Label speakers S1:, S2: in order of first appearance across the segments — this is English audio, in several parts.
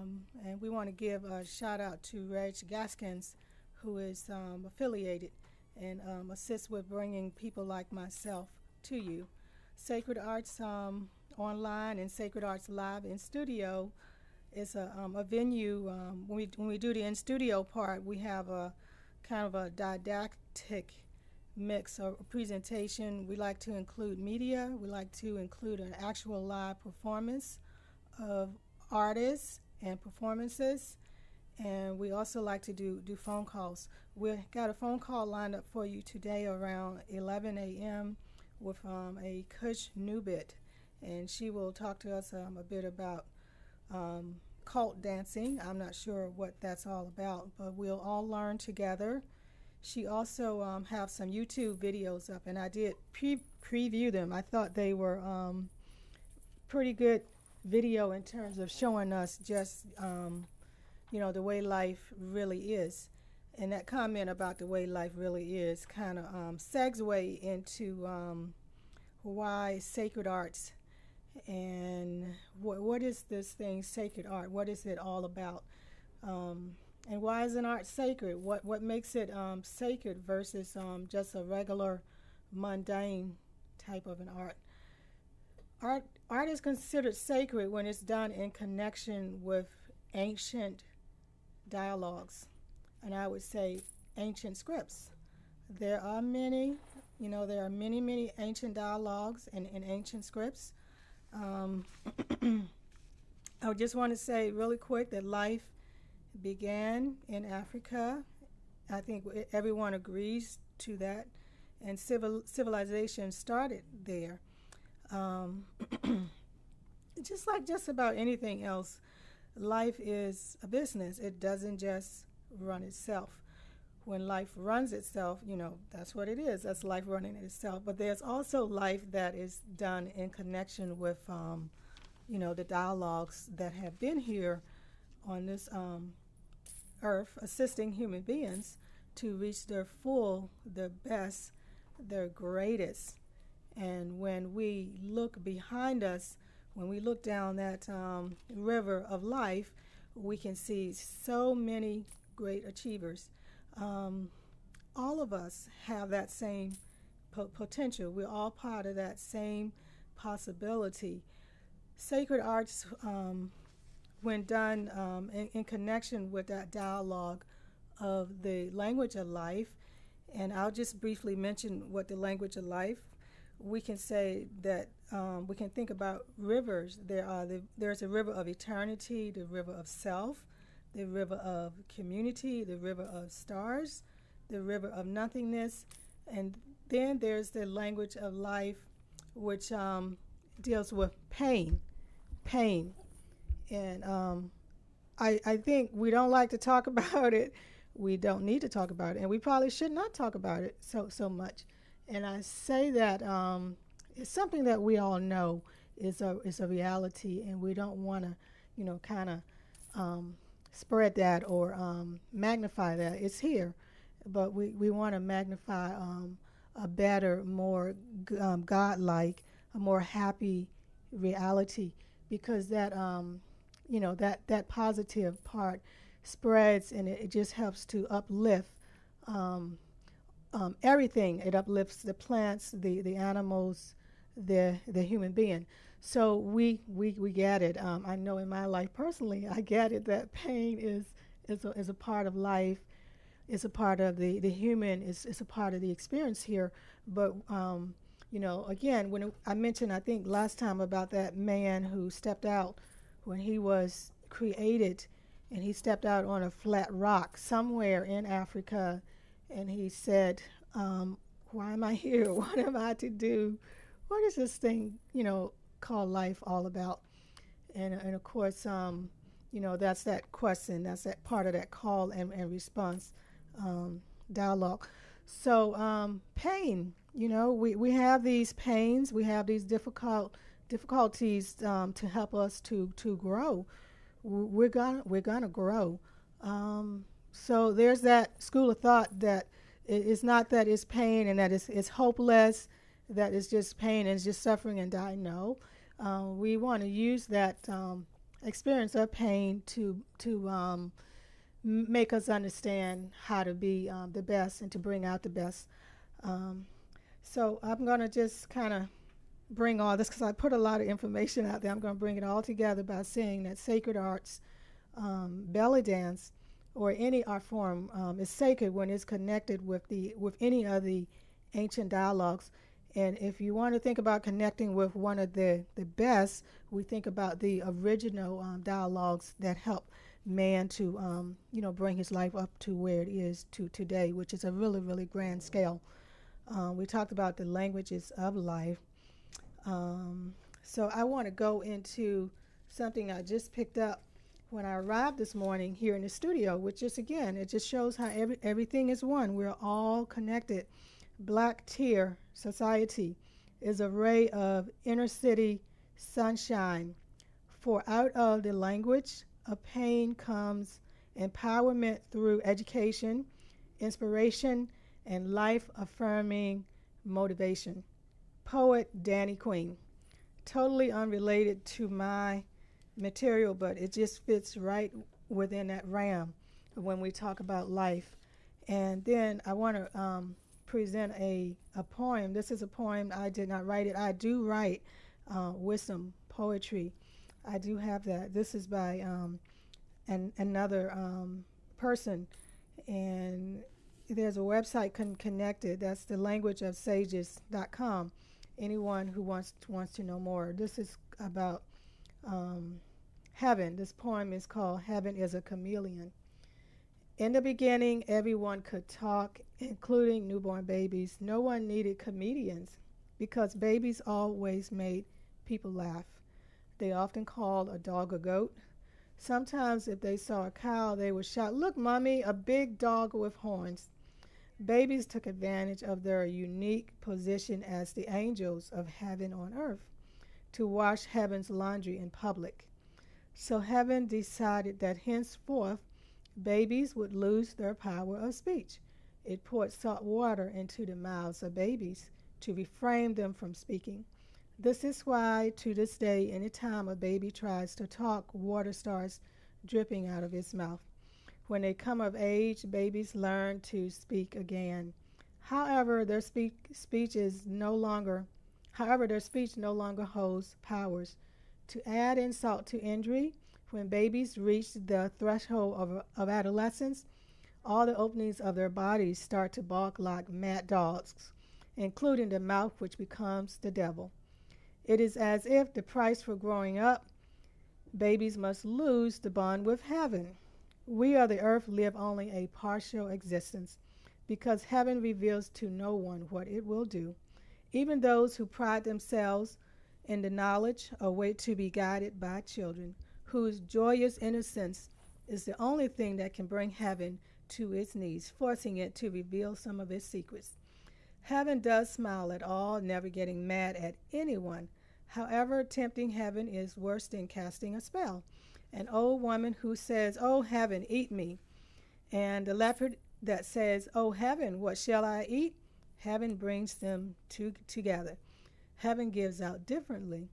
S1: Um, and we want to give a shout out to Reg Gaskins, who is um, affiliated and um, assists with bringing people like myself to you. Sacred Arts um, Online and Sacred Arts Live in Studio is a, um, a venue. Um, when, we, when we do the in studio part, we have a kind of a didactic mix or presentation. We like to include media, we like to include an actual live performance of artists and performances. And we also like to do, do phone calls. We've got a phone call lined up for you today around 11 a.m. with um, a Kush Nubit. And she will talk to us um, a bit about um, cult dancing. I'm not sure what that's all about, but we'll all learn together. She also um, have some YouTube videos up, and I did pre- preview them. I thought they were um, pretty good video in terms of showing us just um, you know the way life really is. And that comment about the way life really is kind of um, segue into um, why sacred arts and what what is this thing sacred art? What is it all about? Um, and why is an art sacred? What what makes it um, sacred versus um, just a regular, mundane type of an art? Art art is considered sacred when it's done in connection with ancient dialogues, and I would say ancient scripts. There are many, you know, there are many many ancient dialogues and, and ancient scripts. Um, I just want to say really quick that life began in Africa. I think everyone agrees to that, and civil civilization started there. Um, just like just about anything else, life is a business. It doesn't just run itself. When life runs itself, you know, that's what it is. That's life running itself. But there's also life that is done in connection with, um, you know, the dialogues that have been here on this um, earth, assisting human beings to reach their full, their best, their greatest. And when we look behind us, when we look down that um, river of life, we can see so many great achievers. Um, all of us have that same po- potential. We're all part of that same possibility. Sacred arts um, when done um, in, in, connection with that dialogue of the language of life, and I'll just briefly mention what the language of life. We can say that um, we can think about rivers. There are the, there's a river of eternity, the river of self, the river of community, the river of stars, the river of nothingness, and then there's the language of life, which um, deals with pain, pain, and um, I, I think we don't like to talk about it. We don't need to talk about it, and we probably should not talk about it so so much. And I say that um, it's something that we all know is a is a reality, and we don't want to, you know, kind of um, spread that or um, magnify that. It's here, but we we want to magnify um, a better, more um, godlike, a more happy reality because that um, you know that that positive part spreads and it, it just helps to uplift um, um, everything. It uplifts the plants, the the animals, the the human being. So we we we get it. Um, I know in my life personally, I get it that pain is is a, is a part of life. It's a part of the the human. It's it's a part of the experience here. But um, you know, again, when it, I mentioned, I think last time about that man who stepped out when he was created and he stepped out on a flat rock somewhere in Africa and he said, um, Why am I here? What am I to do? What is this thing, you know, called life all about? And, and of course, um, you know, that's that question, that's that part of that call and, and response um, dialogue. So, um, pain, you know, we, we have these pains, we have these difficult difficulties um, to help us to to grow. We're gonna we're gonna grow. Um, so there's that school of thought that it's not that it's pain and that it's, it's hopeless, that it's just pain and it's just suffering and die. No, uh, we want to use that um, experience of pain to to um, make us understand how to be um, the best and to bring out the best. Um, so I'm going to just kind of bring all this because I put a lot of information out there. I'm going to bring it all together by saying that sacred arts, um, belly dance, or any art form um, is sacred when it's connected with the with any of the ancient dialogues. And if you want to think about connecting with one of the, the best, we think about the original um, dialogues that help man to, um, you know, bring his life up to where it is to today, which is a really, really grand scale. Um, we talked about the languages of life. Um, so I want to go into something I just picked up when I arrived this morning here in the studio, which is again, it just shows how every, everything is one. We're all connected. Black Tear Society is a ray of inner city sunshine. For out of the language of pain comes empowerment through education, inspiration, and life affirming motivation. Poet Danny Queen. Totally unrelated to my material, but it just fits right within that ram when we talk about life. And then I want to um, present a, a poem. This is a poem, I did not write it. I do write uh, wisdom poetry. I do have that. This is by um, an, another um, person, and there's a website con- connected. That's the language of sages.com. Anyone who wants to, wants to know more. This is about um, heaven. This poem is called Heaven is a Chameleon. In the beginning, everyone could talk, including newborn babies. No one needed comedians because babies always made people laugh. They often called a dog a goat. Sometimes, if they saw a cow, they would shout, Look, mommy, a big dog with horns. Babies took advantage of their unique position as the angels of heaven on earth to wash heaven's laundry in public. So heaven decided that henceforth babies would lose their power of speech. It poured salt water into the mouths of babies to refrain them from speaking. This is why, to this day, any time a baby tries to talk, water starts dripping out of its mouth. When they come of age, babies learn to speak again. However, their speak, speech is no longer, however, their speech no longer holds powers to add insult to injury, when babies reach the threshold of, of adolescence, all the openings of their bodies start to bark like mad dogs, including the mouth, which becomes the devil. It is as if the price for growing up, babies must lose the bond with heaven. We of the earth live only a partial existence because heaven reveals to no one what it will do. Even those who pride themselves in the knowledge a way to be guided by children whose joyous innocence is the only thing that can bring heaven to its knees, forcing it to reveal some of its secrets. Heaven does smile at all, never getting mad at anyone. However, tempting heaven is worse than casting a spell. An old woman who says, Oh, heaven, eat me, and the leopard that says, Oh, heaven, what shall I eat? Heaven brings them to, together heaven gives out differently.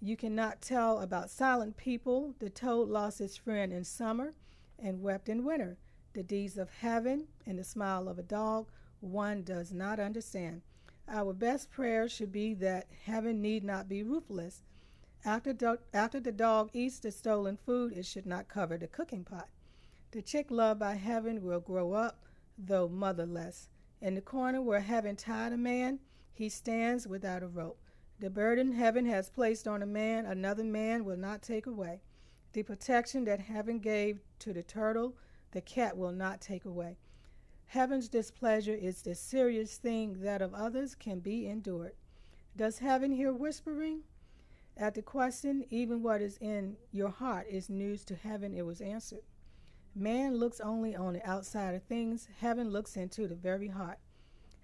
S1: You cannot tell about silent people. The toad lost his friend in summer and wept in winter. The deeds of heaven and the smile of a dog one does not understand. Our best prayer should be that heaven need not be ruthless. After, do- after the dog eats the stolen food, it should not cover the cooking pot. The chick loved by heaven will grow up, though motherless. In the corner where heaven tied a man, he stands without a rope. The burden heaven has placed on a man, another man will not take away. The protection that heaven gave to the turtle, the cat will not take away. Heaven's displeasure is the serious thing that of others can be endured. Does heaven hear whispering? At the question, even what is in your heart is news to heaven, it was answered. Man looks only on the outside of things, heaven looks into the very heart.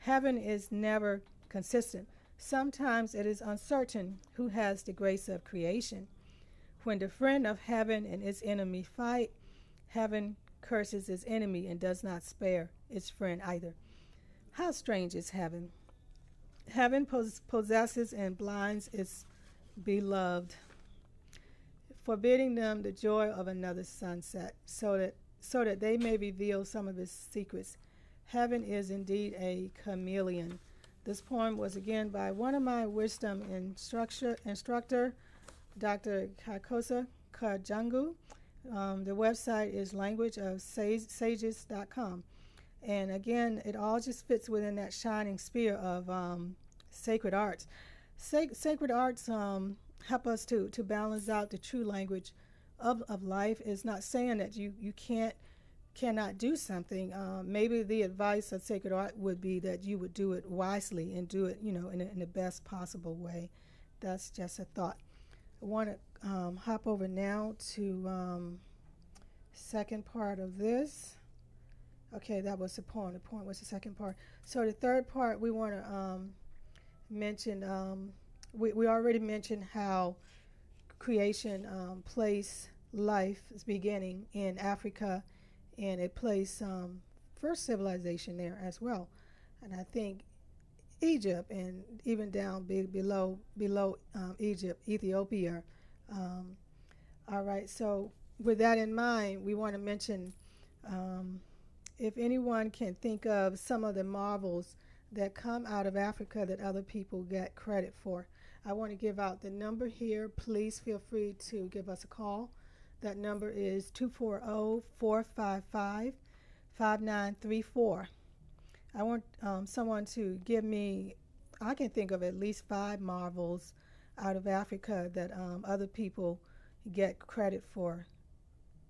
S1: Heaven is never consistent. Sometimes it is uncertain who has the grace of creation. When the friend of heaven and its enemy fight, heaven curses its enemy and does not spare its friend either. How strange is heaven! Heaven pos- possesses and blinds its beloved. forbidding them the joy of another sunset, so that so that they may reveal some of its secrets. Heaven is indeed a chameleon. This poem was again by one of my wisdom instructor, instructor Dr. Kakosa Kajangu. Um, the website is languageofsages.com. And again, it all just fits within that shining sphere of um, sacred arts. Sac- sacred arts um, help us to, to balance out the true language of, of life. It's not saying that you, you can't cannot do something. Um, maybe the advice of sacred art would be that you would do it wisely and do it, you know, in, a, in the best possible way. That's just a thought. I want to um, hop over now to um, second part of this. Okay, that was the point. The point was the second part. So the third part, we want to um, mention. Um, we we already mentioned how creation, um, place, life is beginning in Africa, and it placed um, first civilization there as well. And I think Egypt and even down be, below below um, Egypt, Ethiopia. Um, all right, so with that in mind, we want to mention um, if anyone can think of some of the marvels that come out of Africa that other people get credit for. I want to give out the number here. Please feel free to give us a call. That number is 240 455 5934. I want um, someone to give me, I can think of at least five marvels out of Africa that um, other people get credit for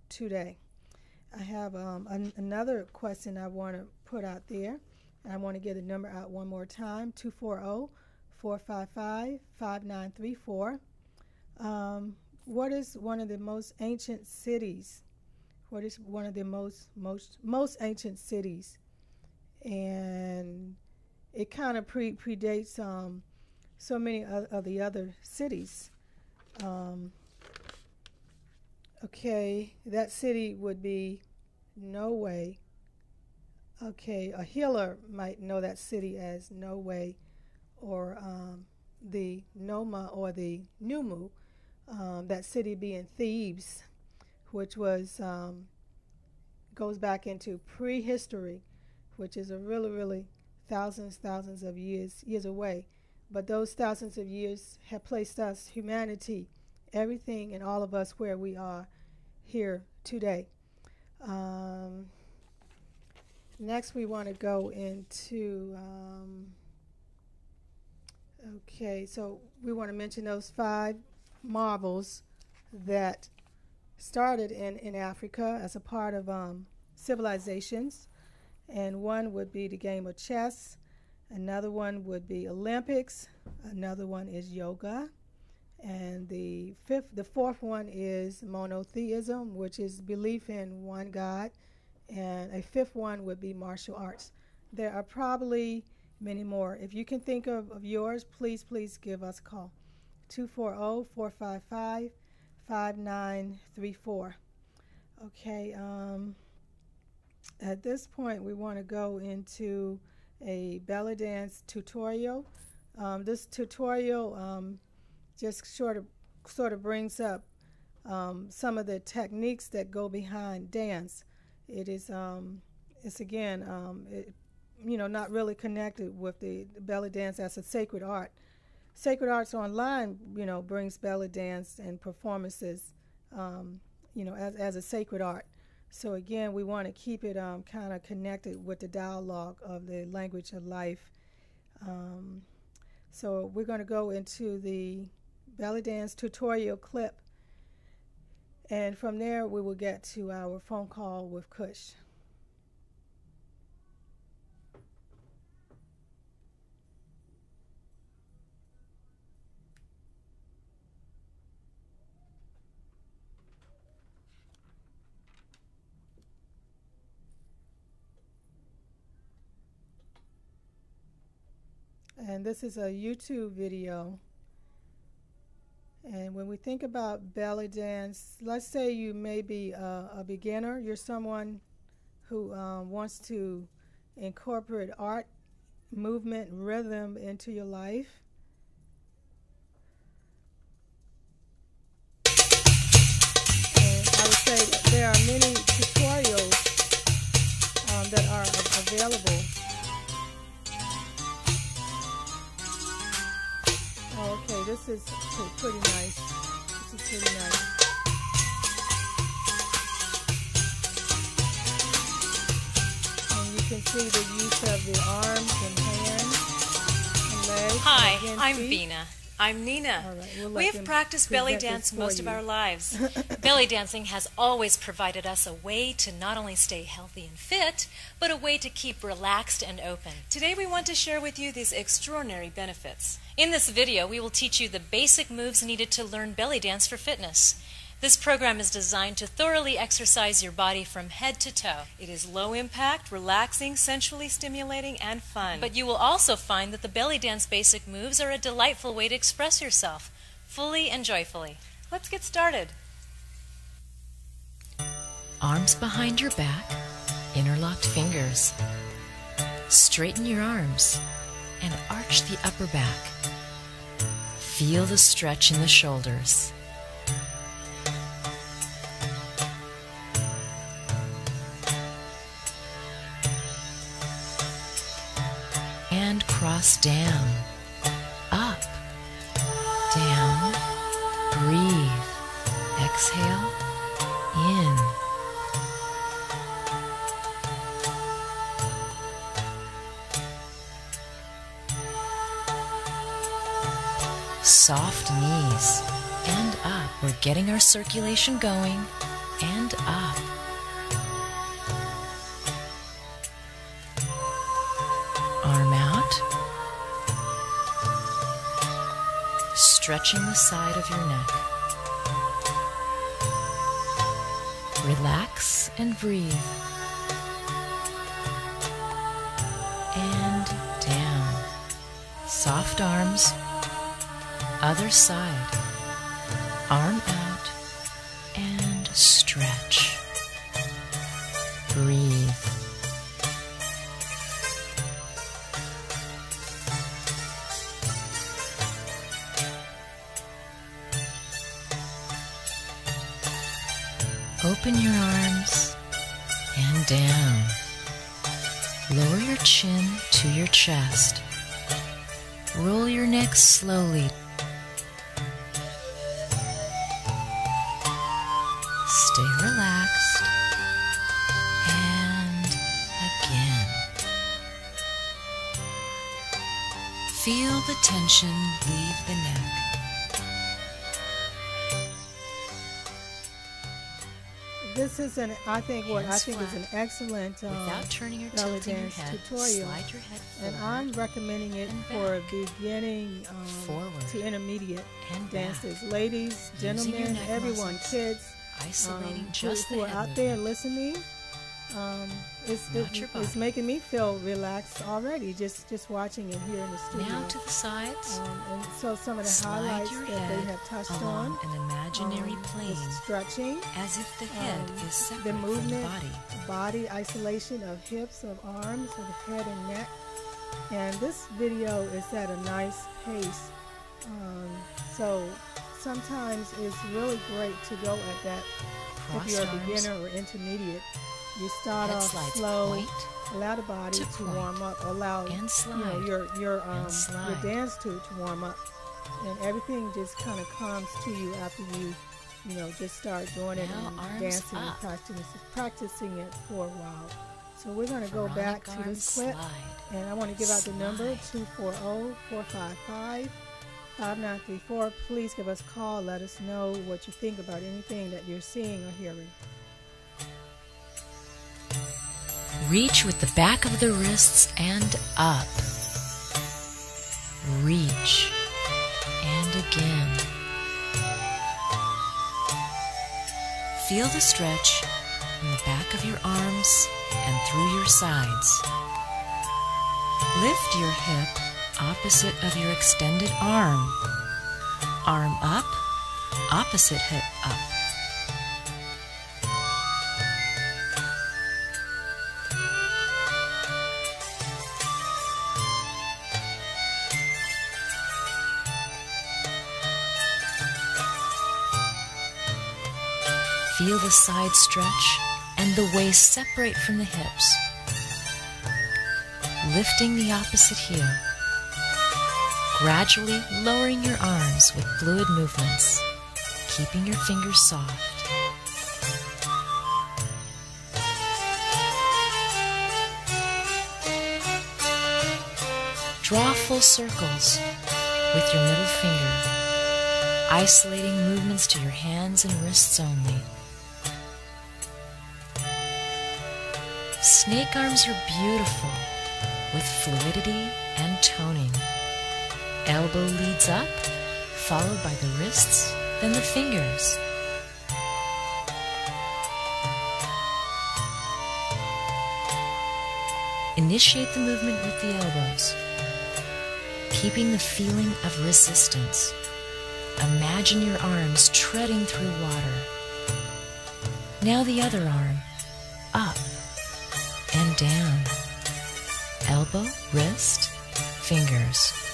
S1: today. I have um, an- another question I want to put out there. And I want to get the number out one more time 240 455 5934. What is one of the most ancient cities? What is one of the most most most ancient cities and it kind of pre predates um, so many of, of, the other cities. Um, okay, that city would be Norway. Okay, a healer might know that city as Norway, or um, the Noma or the Numu. Um, that city being Thebes, which was um, goes back into prehistory which is a really, really thousands, thousands of years years away. But those thousands of years have placed us, humanity, everything and all of us where we are here today. Um, next, we want to go into. Um, okay, so we want to mention those five marvels that started in, in Africa as a part of um, civilizations and one would be the game of chess. Another one would be Olympics. Another one is yoga. And the fifth, the fourth one is monotheism, which is belief in one God. And a fifth one would be martial arts. There are probably many more. If you can think of, of yours, please, please give us a call. 240 455 5934. Okay. Um, at this point, we want to go into a belly dance tutorial. Um, this tutorial um, just sort of sort of brings up um, some of the techniques that go behind dance. It is um, it's again um, it, you know not really connected with the belly dance as a sacred art. Sacred Arts Online, you know, brings belly dance and performances, um, you know, as, as a sacred art. So again, we want to keep it um, kind of connected with the dialogue of the language of life. Um, so we're going to go into the belly dance tutorial clip. And from there, we will get to our phone call with Kush. And this is a YouTube video. And when we think about belly dance, let's say you may be a, a beginner, you're someone who um, wants to incorporate art, movement, rhythm into your life. And I would say there are many tutorials um, that are available. Okay, this is pretty nice. This is pretty nice. And you can see the use of the arms and hands and legs.
S2: Hi,
S1: and
S2: I'm Veena. I'm
S1: Neena. Right, we'll
S2: we have practiced belly dance most of our lives. belly dancing has always provided us a way to not only stay healthy and fit, but a way to keep relaxed and open. Today we want to share with you these extraordinary benefits. In this video, we will teach you the basic moves needed to learn belly dance for fitness. This program is designed to thoroughly exercise your body from head to toe. It is low impact, relaxing, sensually stimulating, and fun. But you will also find that the belly dance basic moves are a delightful way to express yourself, fully and joyfully. Let's get started.
S3: Arms behind your back, interlocked fingers. Straighten your arms and arch the upper back. Feel the stretch in the shoulders. And cross down, up, down. Breathe. Exhale, in. Soft knees and up. We're getting our circulation going and up. Stretching the side of your neck. Relax and breathe. And down. Soft arms. Other side. Arm out and stretch. Chest. Roll your neck slowly. Stay relaxed. And again. Feel the tension leave the neck.
S1: This is an, I think, what I think is an excellent um,
S3: Without turning or tilting your
S1: dance
S3: head,
S1: tutorial.
S3: slide your head
S1: And I'm recommending it for beginning um,
S3: Forward
S1: to intermediate
S3: and back,
S1: dancers, ladies, gentlemen, everyone,
S3: muscles,
S1: kids,
S3: isolating
S1: um,
S3: just
S1: who, who are out there listening. Um, it's, it- it's making me feel relaxed already just just watching it here in the studio.
S3: Now to the sides.
S1: um, and so some of the
S3: Slide
S1: highlights that they have touched on,
S3: an imaginary
S1: um,
S3: plane
S1: stretching,
S3: as if the head
S1: um,
S3: is separate
S1: the movement,
S3: from the body.
S1: body isolation of hips, of arms, of head and neck. And this video is at a nice pace. Um, so sometimes it's really great to go at that if you're a
S3: arms,
S1: beginner or intermediate. You start
S3: head
S1: off slow,
S3: point
S1: allow the body
S3: to
S1: to, warm up, allow
S3: and
S1: you know your your um your
S3: slide.
S1: dance to to warm up, and everything just kind of comes to you after you you know just start doing it and dancing and practicing practicing it for a while. So we're going to go back to this clip,
S3: slide.
S1: and I want to give out the number
S3: Slide.
S1: 240-455. 5934. Please give us a call. Let us know what you think about anything that you're seeing or hearing.
S3: Reach with the back of the wrists and up. Reach. And again. Feel the stretch in the back of your arms and through your sides. Lift your hip opposite of your extended arm. Arm up, opposite hip up. Feel the side stretch and the waist separate from the hips. Lifting the opposite heel. Gradually lowering your arms with fluid movements, keeping your fingers soft. Draw full circles with your middle finger, isolating movements to your hands and wrists only. Snake arms are beautiful with fluidity and toning. Elbow leads up, followed by the wrists, then the fingers. Initiate the movement with the elbows, keeping the feeling of resistance. Imagine your arms treading through water. Now the other arm, Elbow, wrist, fingers.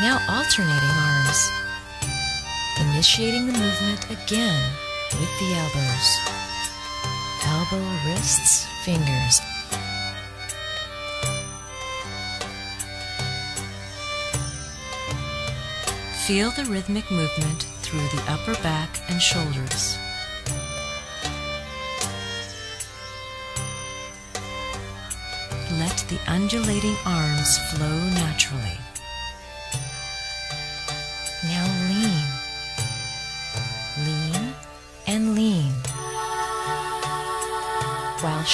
S3: Now alternating arms. Initiating the movement again with the elbows. Elbow, wrists, fingers. Feel the rhythmic movement through the upper back and shoulders. Let the undulating arms flow naturally.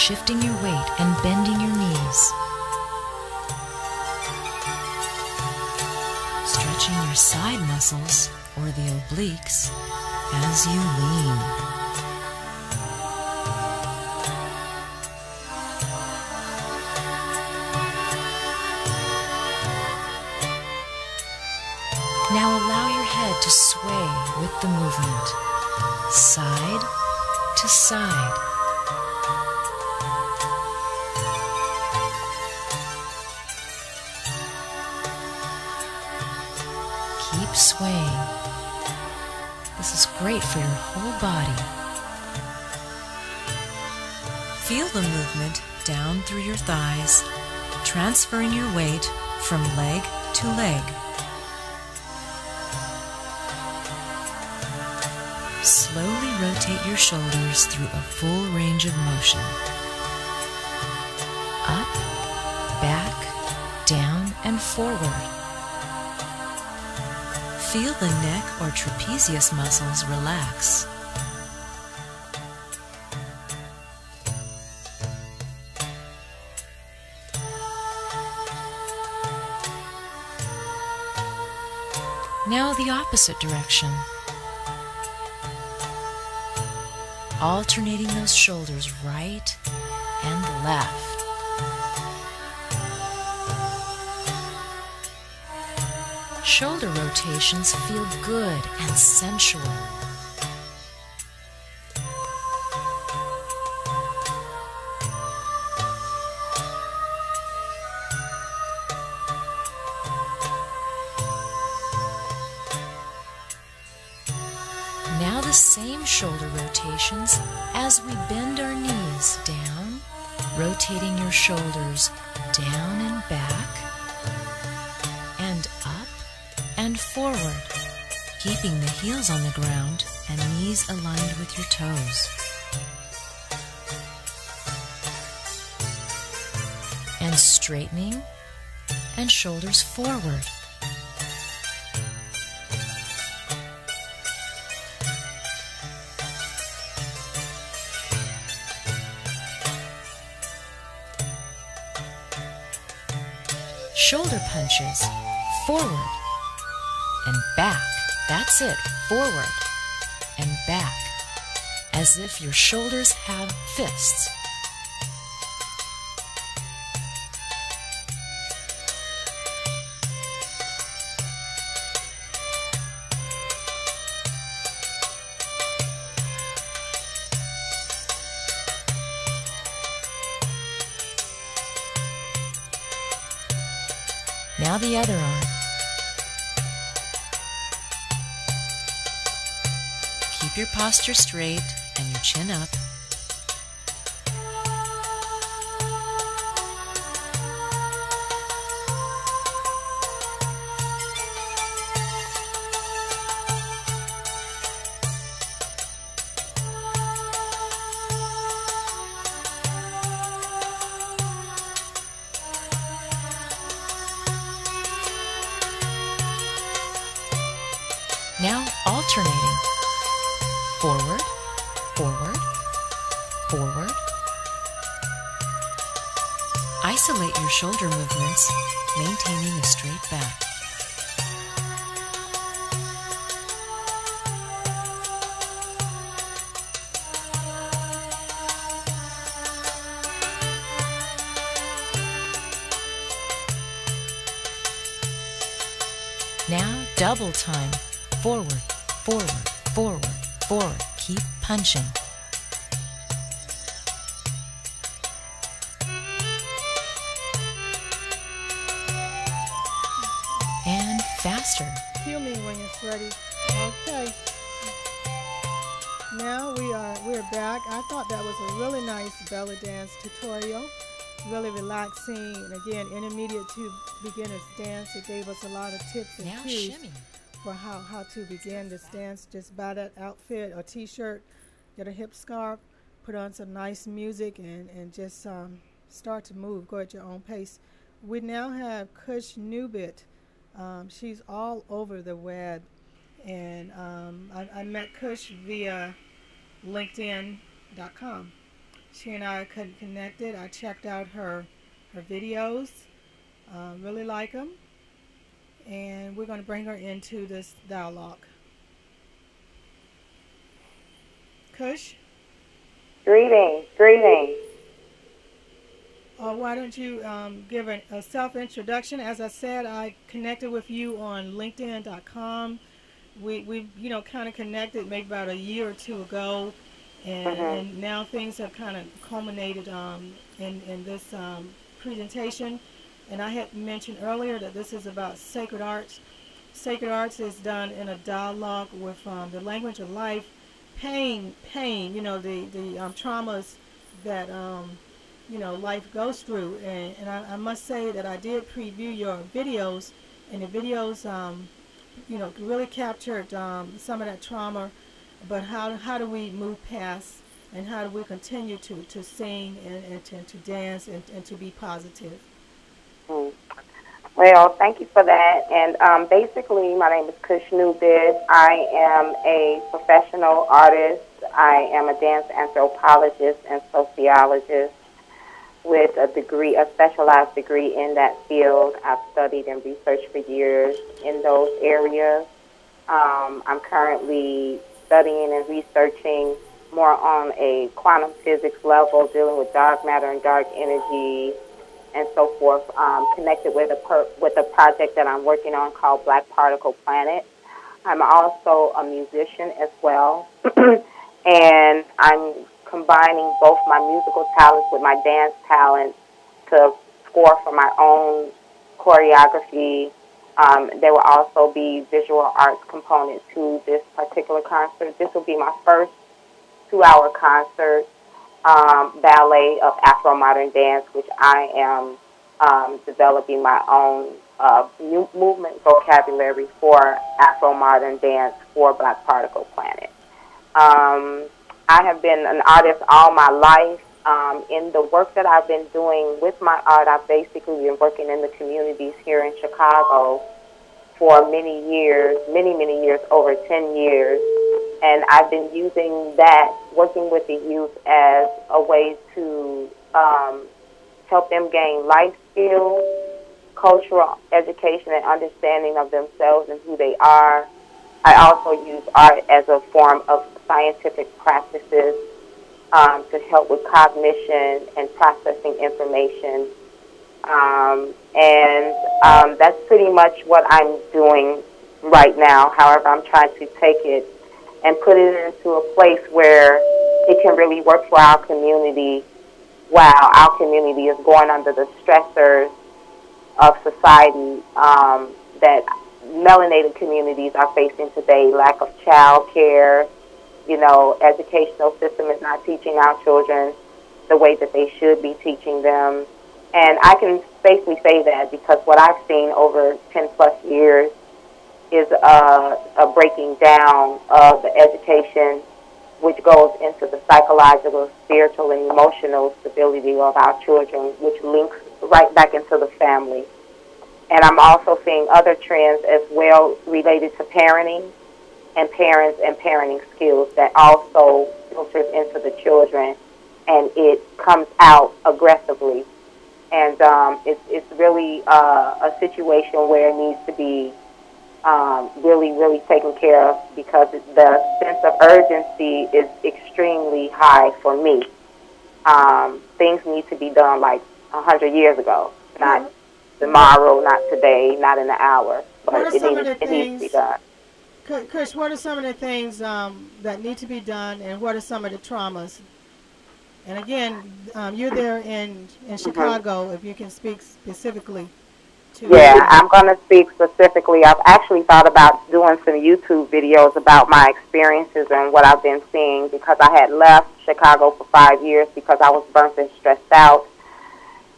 S3: Shifting your weight and bending your knees. Stretching your side muscles or the obliques as you lean. Now allow your head to sway with the movement, side to side. Great for your whole body. Feel the movement down through your thighs, transferring your weight from leg to leg. Slowly rotate your shoulders through a full range of motion. Up, back, down, and forward. Feel the neck or trapezius muscles relax. Now the opposite direction. alternating those shoulders right and left. Shoulder rotations feel good and sensual. Now the same shoulder rotations as we bend our knees down, rotating your shoulders heels on the ground and knees aligned with your toes. And straightening and shoulders forward. shoulder punches forward and back. That's it, forward and back as if your shoulders have fists. Now the other arm. Keep your posture straight and your chin up.
S1: Really again intermediate to beginners dance. It gave us a lot of tips and
S3: Now
S1: cues
S3: shimmy.
S1: for how, how to begin this dance. Just buy that outfit or t-shirt, get a hip scarf, put on some nice music and, and just um, start to move. Go at your own pace. We now have Kush Newbit. Um, she's all over the web. And um, I, I met Kush via LinkedIn.com. She and I con- connected. I checked out her her videos. Uh, really like them. And we're going to bring her into this dialogue. Kush,
S4: Greetings, greetings.
S1: uh, why don't you um, give a, a self introduction? As I said, I connected with you on LinkedIn.com. We we you know kind of connected maybe about a year or two ago, and,
S4: Mhm.
S1: and now things have kind of culminated um, in in this um, presentation. And I had mentioned earlier that this is about sacred arts. Sacred arts is done in a dialogue with um, the language of life, pain, pain. You know the the um, traumas that um, you know life goes through. And, and I, I must say that I did preview your videos, and the videos, um, you know, really captured um, some of that trauma. But how how do we move past, and how do we continue to to sing and, and to, to dance and, and to be positive?
S4: Well, thank you for that. And um, basically, my name is Kush Newbid. I am a professional artist. I am a dance anthropologist and sociologist with a degree, a specialized degree in that field. I've studied and researched for years in those areas. Um, I'm currently studying and researching more on a quantum physics level, dealing with dark matter and dark energy, and so forth. Um, connected with a per- with a project that I'm working on called Black Particle Planet. I'm also a musician as well, and I'm combining both my musical talents with my dance talents to score for my own choreography. Um, there will also be visual arts component to this particular concert. This will be my first two-hour concert um, ballet of Afro modern dance, which I am um, developing my own uh, mu- movement vocabulary for Afro modern dance for Black Particle Planet. Um, I have been an artist all my life. Um, in the work that I've been doing with my art, I've basically been working in the communities here in Chicago for many years, many, many years, over 10 years. And I've been using that, working with the youth, as a way to um, help them gain life skills, cultural education, and understanding of themselves and who they are. I also use art as a form of scientific practices um, to help with cognition and processing information. Um, and um, that's pretty much what I'm doing right now. However, I'm trying to take it and put it into a place where it can really work for our community while our community is going under the stressors of society um, that melanated communities are facing today. Lack of child care, you know, educational system is not teaching our children the way that they should be teaching them. And I can safely say that because what I've seen over 10 plus years is a, a breaking down of the education which goes into the psychological, spiritual, and emotional stability of our children, which links right back into the family. And I'm also seeing other trends as well related to parenting and parents and parenting skills that also filters into the children and it comes out aggressively. And um, it's, it's really uh, a situation where it needs to be um, really, really taken care of because the sense of urgency is extremely high for me. Um, things need to be done like a hundred years ago, not mm-hmm. tomorrow, not today, not in an hour, but it, needs, it needs to be done.
S1: Kush, what are some of the things um, that need to be done, and what are some of the traumas? And again, um, you're there in in mm-hmm. Chicago. If you can speak specifically
S4: yeah, I'm going to speak specifically. I've actually thought about doing some YouTube videos about my experiences and what I've been seeing because I had left Chicago for five years because I was burnt and stressed out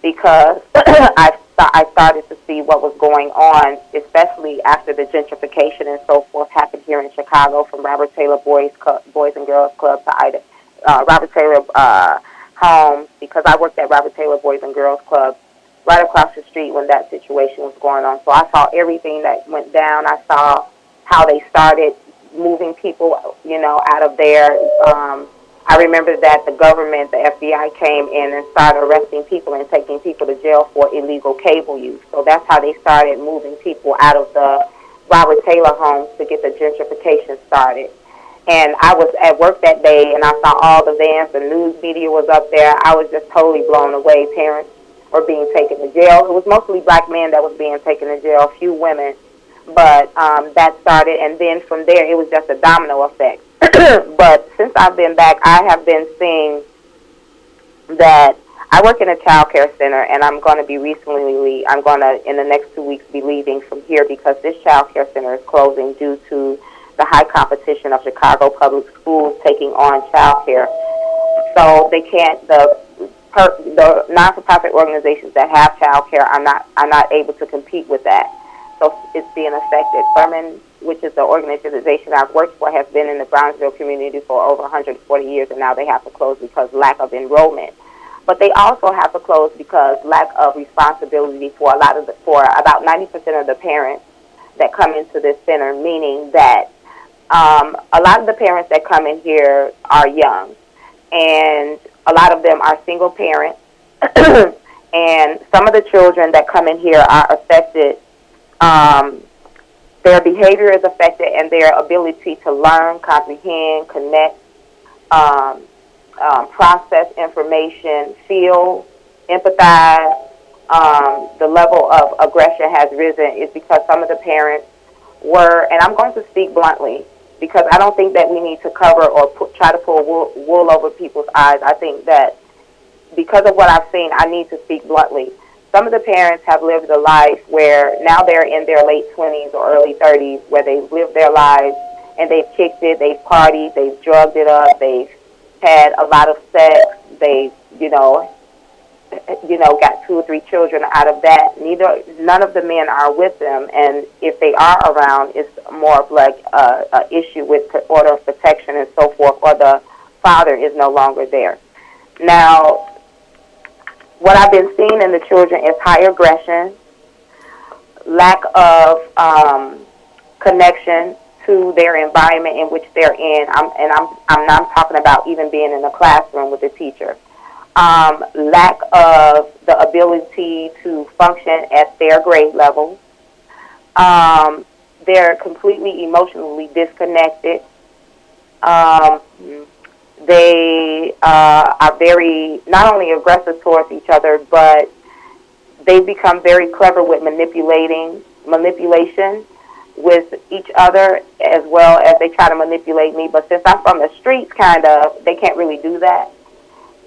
S4: because I I started to see what was going on, especially after the gentrification and so forth happened here in Chicago, from Robert Taylor Boys Club, Boys and Girls Club to Ida, uh, Robert Taylor uh, Homes, because I worked at Robert Taylor Boys and Girls Club right across the street when that situation was going on. So I saw everything that went down. I saw how they started moving people, you know, out of there. Um, I remember that the government, the FBI, came in and started arresting people and taking people to jail for illegal cable use. So that's how they started moving people out of the Robert Taylor homes to get the gentrification started. And I was at work that day and I saw all the vans, the news media was up there. I was just totally blown away. Parents were being taken to jail. It was mostly black men that was being taken to jail, a few women. But um, that started, and then from there, it was just a domino effect. but since I've been back, I have been seeing that I work in a child care center, and I'm going to be recently, I'm going to, in the next two weeks, be leaving from here because this child care center is closing due to the high competition of Chicago public schools taking on child care. So they can't, the per, the non-for-profit organizations that have child care are not are not able to compete with that. So it's being affected. Firman, which is the organization I've worked for, has been in the Bronzeville community for over 140 years, and now they have to close because lack of enrollment. But they also have to close because lack of responsibility for a lot of the, for about 90% of the parents that come into this center, meaning that um, a lot of the parents that come in here are young, and a lot of them are single parents, and some of the children that come in here are affected. Um, their behavior is affected, and their ability to learn, comprehend, connect, um, um, process information, feel, empathize. Um, the level of aggression has risen is because some of the parents were, and I'm going to speak bluntly, because I don't think that we need to cover or put, try to pull wool, wool over people's eyes. I think that because of what I've seen, I need to speak bluntly. Some of the parents have lived a life where now they're in their late 20s or early 30s where they've lived their lives and they've kicked it, they've partied, they've drugged it up, they've had a lot of sex, they've, you know, you know, got two or three children out of that. Neither, none of the men are with them, and if they are around, it's more of like a, a issue with order of protection and so forth, or the father is no longer there. Now, what I've been seeing in the children is high aggression, lack of um, connection to their environment in which they're in. I'm, and I'm, I'm not talking about even being in the classroom with the teacher um, lack of the ability to function at their grade level. Um, they're completely emotionally disconnected. Um, they uh, are very not only aggressive towards each other, but they become very clever with manipulating manipulation with each other as well as they try to manipulate me. But since I'm from the streets, kind of, they can't really do that.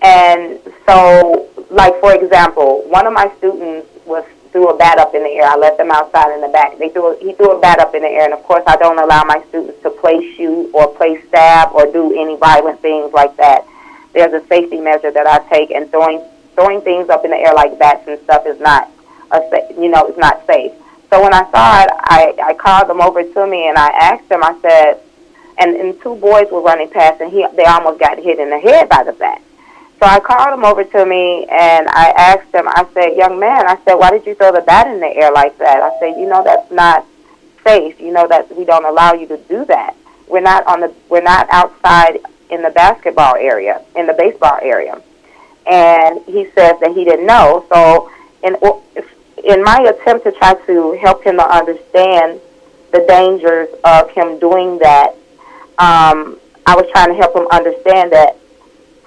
S4: And so, like for example, one of my students was threw a bat up in the air. I left them outside in the back. They threw a, he threw a bat up in the air, and of course, I don't allow my students to play shoot or play stab or do any violent things like that. There's a safety measure that I take, and throwing throwing things up in the air like bats and stuff is not a you know it's not safe. So when I saw it, I I called them over to me and I asked them. I said, and and two boys were running past, and he they almost got hit in the head by the bat. So I called him over to me and I asked him, I said, young man, I said, why did you throw the bat in the air like that? I said, you know, that's not safe. You know that we don't allow you to do that. We're not on the, we're not outside in the basketball area, in the baseball area. And he says that he didn't know. So in, in my attempt to try to help him to understand the dangers of him doing that, um, I was trying to help him understand that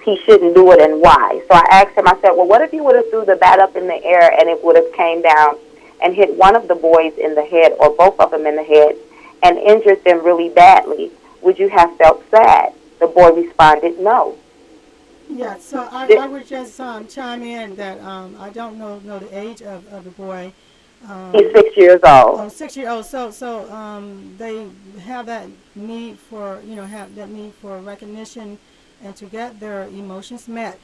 S4: he shouldn't do it and why. So I asked him, I said, well, what if you would have threw the bat up in the air and it would have came down and hit one of the boys in the head or both of them in the head and injured them really badly? Would you have felt sad? The boy responded, no.
S1: Yeah, so I, I would just um, chime in that um, I don't know know the age of, of the boy.
S4: Um, He's six years old.
S1: Oh, six years old. So so um, they have that need for you know have that need for recognition and to get their emotions met.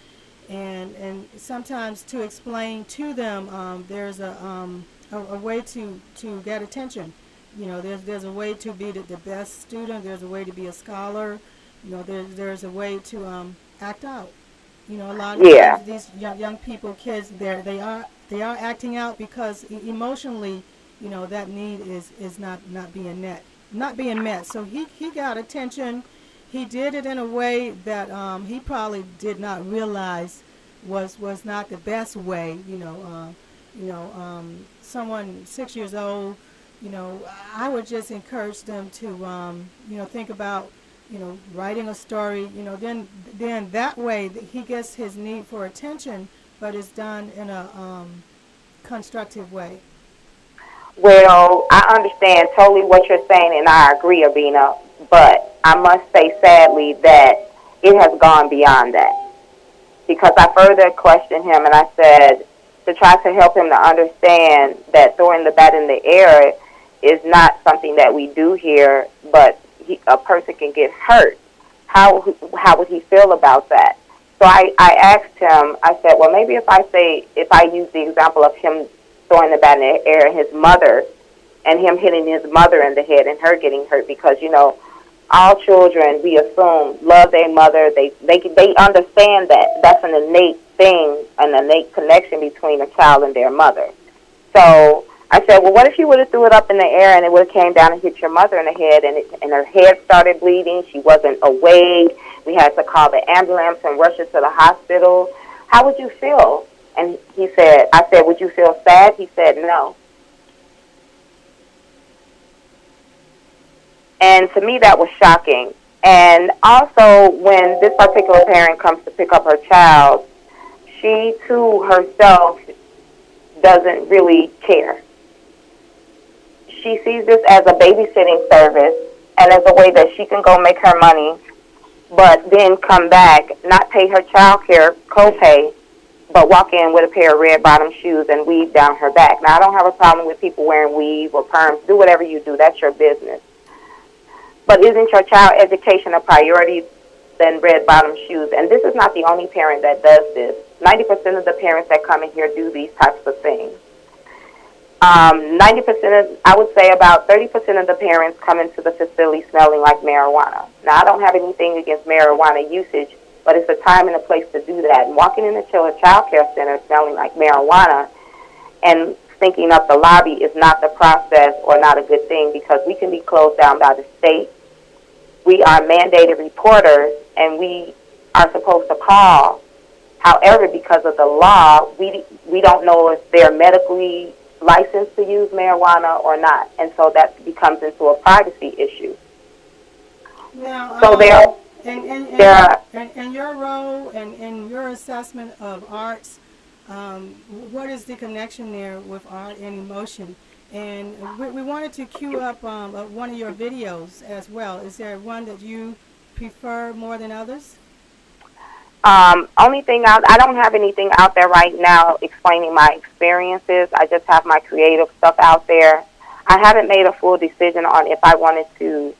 S1: And, and sometimes to explain to them, um, there's a, um, a, a, way to, to get attention. You know, there's, there's a way to be the, the best student. There's a way to be a scholar. You know, there's, there's a way to um, act out. You know, a lot of
S4: yeah.
S1: these young, young people, kids, they they are they are acting out because emotionally, you know, that need is, is not, not being met. Not being met. So he, he got attention he did it in a way that um, he probably did not realize was was not the best way. You know, uh, you know, um, someone six years old. You know, I would just encourage them to, um, you know, think about, you know, writing a story. You know, then then that way he gets his need for attention, but it's done in a um, constructive way.
S4: Well, I understand totally what you're saying, and I agree, Abena. But I must say sadly that it has gone beyond that. Because I further questioned him and I said, to try to help him to understand that throwing the bat in the air is not something that we do here, but he, a person can get hurt. How, how would he feel about that? So I, I asked him, I said, well, maybe if I say, if I use the example of him throwing the bat in the air and his mother, and him hitting his mother in the head and her getting hurt because, you know, all children, we assume, love their mother. They they they understand that that's an innate thing, an innate connection between a child and their mother. So I said, well, what if you would have threw it up in the air and it would have came down and hit your mother in the head, and it, and her head started bleeding. She wasn't awake. We had to call the ambulance and rush her to the hospital. How would you feel? And he said, I said, would you feel sad? He said, no. And to me, that was shocking. And also, when this particular parent comes to pick up her child, she too herself doesn't really care. She sees this as a babysitting service and as a way that she can go make her money, but then come back, not pay her child care copay, but walk in with a pair of red bottom shoes and weave down her back. Now, I don't have a problem with people wearing weave or perms. Do whatever you do. That's your business. But isn't your child education a priority than red bottom shoes? And this is not the only parent that does this. 90% of the parents that come in here do these types of things. Um, 90% of, I would say about 30% of the parents come into the facility smelling like marijuana. Now, I don't have anything against marijuana usage, but it's a time and a place to do that. And walking into a child care center smelling like marijuana and thinking up the lobby is not the process or not a good thing because we can be closed down by the state we are mandated reporters and we are supposed to call. However, because of the law, we we don't know if they're medically licensed to use marijuana or not, and so that becomes into a privacy issue.
S1: Now,
S4: so
S1: um,
S4: there,
S1: and, and, and,
S4: there
S1: and your role and, and your assessment of arts, um, what is the connection there with art and emotion? And we, we wanted to queue up um, uh, one of your videos as well. Is there one that you prefer more than others?
S4: Um, only thing out, I don't have anything out there right now explaining my experiences. I just have my creative stuff out there. I haven't made a full decision on if I wanted to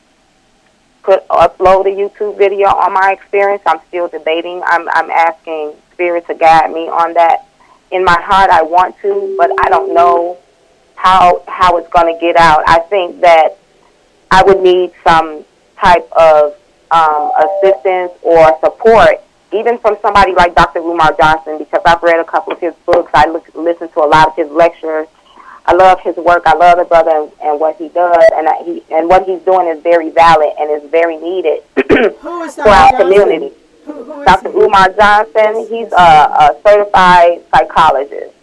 S4: put upload a YouTube video on my experience. I'm still debating. I'm I'm asking Spirit to guide me on that. In my heart, I want to, but I don't know how how it's going to get out. I think that I would need some type of um, assistance or support, even from somebody like Dr. Umar Johnson, because I've read a couple of his books. I look, listen to a lot of his lectures. I love his work. I love the brother and, and what he does, and I, he and what he's doing is very valid and is very needed for our community.
S1: Who, who is
S4: Dr. Umar Johnson, he's a, a certified psychologist.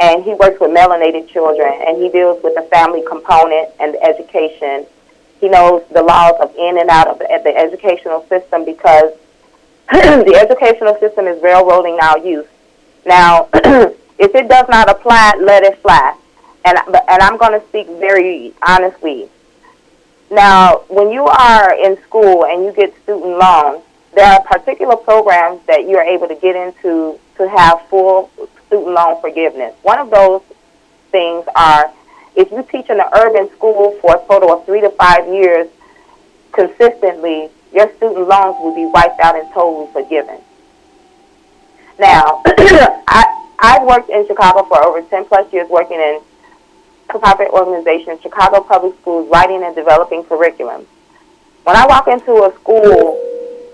S4: And he works with melanated children, and he deals with the family component and the education. He knows the laws of in and out of the, the educational system because the educational system is railroading our youth. Now, if it does not apply, let it fly. And, and I'm going to speak very honestly. Now, when you are in school and you get student loans, there are particular programs that you're able to get into to have full student loan forgiveness. One of those things are if you teach in an urban school for a total of three to five years consistently, your student loans will be wiped out and totally forgiven. Now, I, I've worked in Chicago for over 10 plus years working in nonprofit organizations, Chicago Public Schools, writing and developing curriculum. When I walk into a school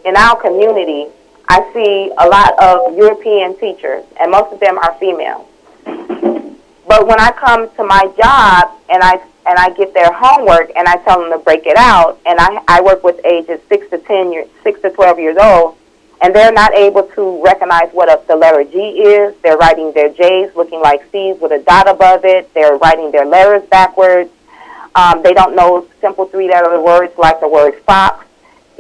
S4: in our community, I see a lot of European teachers, and most of them are female. But when I come to my job and I and I get their homework and I tell them to break it out, and I I work with ages six to ten years, six to twelve years old, and they're not able to recognize what a, the letter G is. They're writing their J's looking like C's with a dot above it. They're writing their letters backwards. Um, they don't know simple three-letter words like the word fox.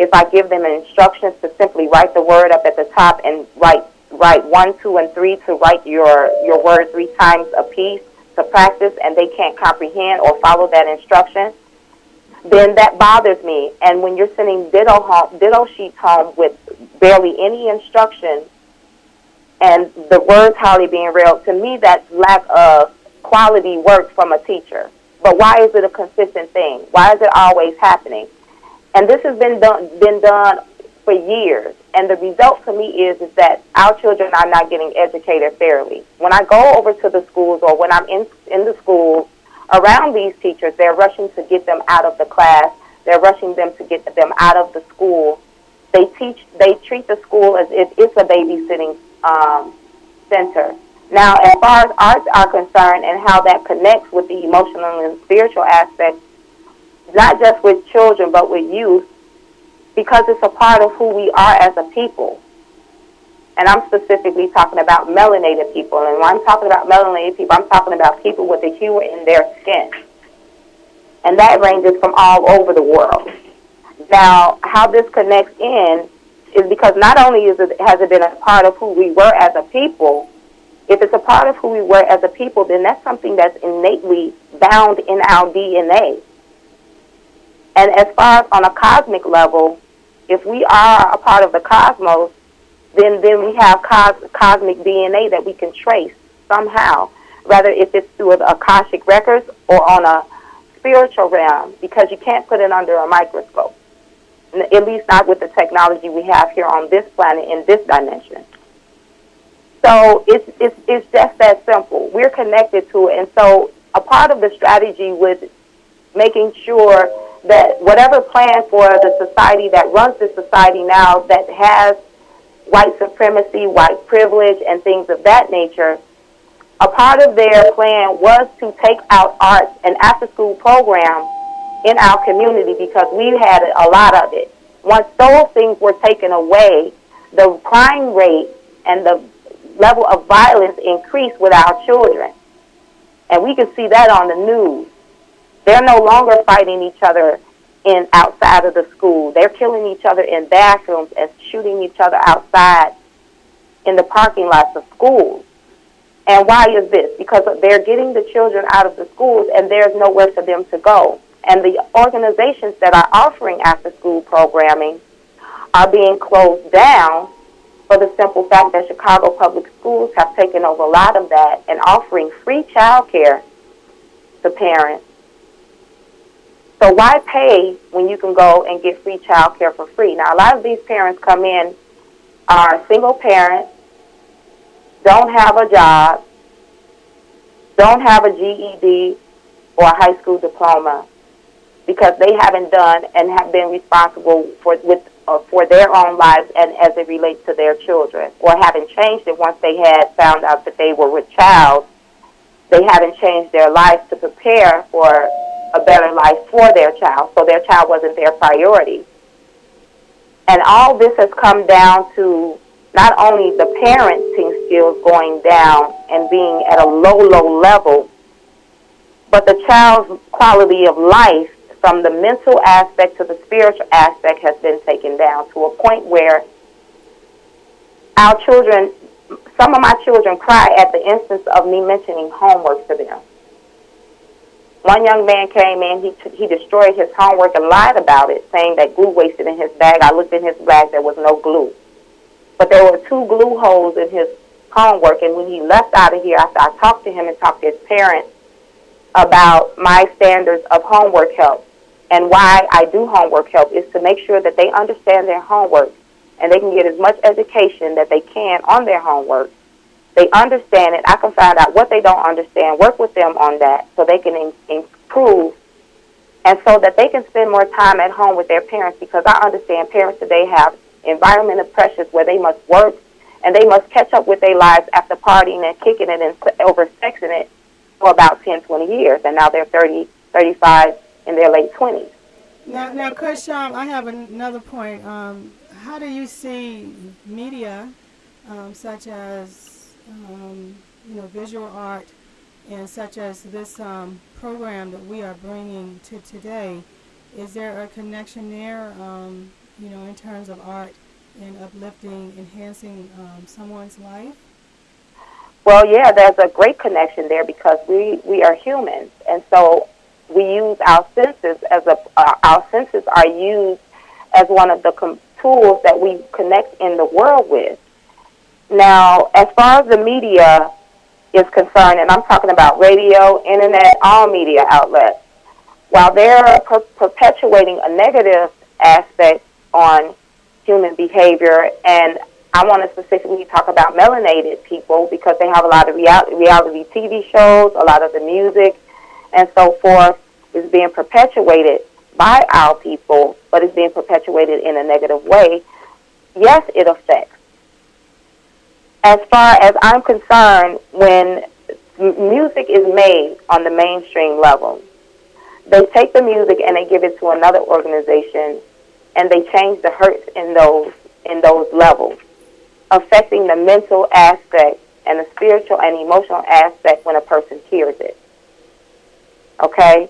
S4: If I give them instructions to simply write the word up at the top and write write one, two, and three to write your your word three times a piece to practice, and they can't comprehend or follow that instruction, then that bothers me. And when you're sending ditto home, ditto sheets home with barely any instruction, and the words hardly being read, to me that's lack of quality work from a teacher. But why is it a consistent thing? Why is it always happening? And this has been done been done for years. And the result to me is is that our children are not getting educated fairly. When I go over to the schools or when I'm in in the schools around these teachers, they're rushing to get them out of the class. They're rushing them to get them out of the school. They teach they treat the school as if it's a babysitting um, center. Now, as far as arts are concerned and how that connects with the emotional and spiritual aspects, not just with children but with youth, because it's a part of who we are as a people. And I'm specifically talking about melanated people. And when I'm talking about melanated people, I'm talking about people with a hue in their skin. And that ranges from all over the world. Now, how this connects in is because not only is it, has it been a part of who we were as a people, if it's a part of who we were as a people, then that's something that's innately bound in our DNA. And as far as on a cosmic level, if we are a part of the cosmos, then then we have cos- cosmic DNA that we can trace somehow, whether if it's through the akashic records or on a spiritual realm, because you can't put it under a microscope. At least not with the technology we have here on this planet in this dimension. So it's, it's, it's just that simple. We're connected to it. And so a part of the strategy with making sure that whatever plan for the society that runs the society now that has white supremacy, white privilege, and things of that nature, a part of their plan was to take out arts and after school programs in our community because we had a lot of it. Once those things were taken away, the crime rate and the level of violence increased with our children. And we can see that on the news. They're no longer fighting each other in outside of the school. They're killing each other in bathrooms and shooting each other outside in the parking lots of schools. And why is this? Because they're getting the children out of the schools and there's nowhere for them to go. And the organizations that are offering after school programming are being closed down for the simple fact that Chicago Public Schools have taken over a lot of that and offering free child care to parents. So why pay when you can go and get free child care for free? Now, a lot of these parents come in are single parents, don't have a job, don't have a GED or a high school diploma because they haven't done and have been responsible for with uh, for their own lives and as it relates to their children, or haven't changed it once they had found out that they were with child. They haven't changed their lives to prepare for a better life for their child, so their child wasn't their priority. And all this has come down to not only the parenting skills going down and being at a low, low level, but the child's quality of life from the mental aspect to the spiritual aspect has been taken down to a point where our children, some of my children cry at the instance of me mentioning homework to them. One young man came in, he, he destroyed his homework and lied about it, saying that glue wasted in his bag. I looked in his bag, there was no glue. But there were two glue holes in his homework, and when he left out of here, after I talked to him and talked to his parents about my standards of homework help and why I do homework help is to make sure that they understand their homework and they can get as much education that they can on their homework they understand it. I can find out what they don't understand, work with them on that so they can in, improve and so that they can spend more time at home with their parents because I understand parents today have environmental pressures where they must work and they must catch up with their lives after partying and kicking it and over sexing it for about 10, 20 years. And now they're 30, 35 in their late 20s.
S1: Now, now Sham, I have another point. Um, how do you see media um, such as um, you know, visual art and such as this um, program that we are bringing to today, is there a connection there, um, you know, in terms of art and uplifting, enhancing um, someone's life?
S4: Well, yeah, there's a great connection there because we, we are humans, and so we use our senses as a uh, our senses are used as one of the com- tools that we connect in the world with. Now, as far as the media is concerned, and I'm talking about radio, internet, all media outlets, while they're per- perpetuating a negative aspect on human behavior, and I want to specifically talk about melanated people because they have a lot of reality, reality TV shows, a lot of the music, and so forth is being perpetuated by our people, but it's being perpetuated in a negative way. Yes, it affects as far as I'm concerned, when music is made on the mainstream level, they take the music and they give it to another organization, and they change the hertz in those in those levels, affecting the mental aspect and the spiritual and emotional aspect when a person hears it. Okay,